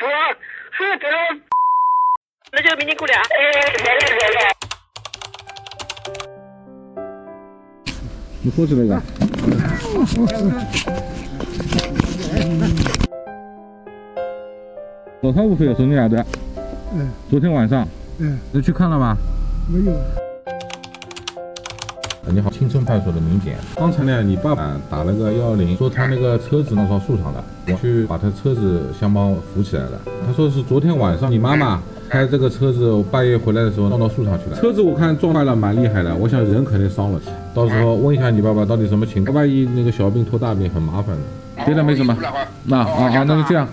错，是这，那就明天过来啊。哎，来来来来。你喝起来个？老太无非说你俩的。嗯。昨天晚上。嗯。你去看了吗？没有。你好，青春派出所的民警。刚才呢，你爸爸打了个幺幺零，说他那个车子撞到树上了，我去把他车子箱包扶起来了。他说是昨天晚上你妈妈开这个车子半夜回来的时候撞到树上去了。车子我看撞坏了，蛮厉害的，我想人肯定伤了。到时候问一下你爸爸到底什么情况，万一那个小病拖大病很麻烦的。别的没什么。那好好，那就这样。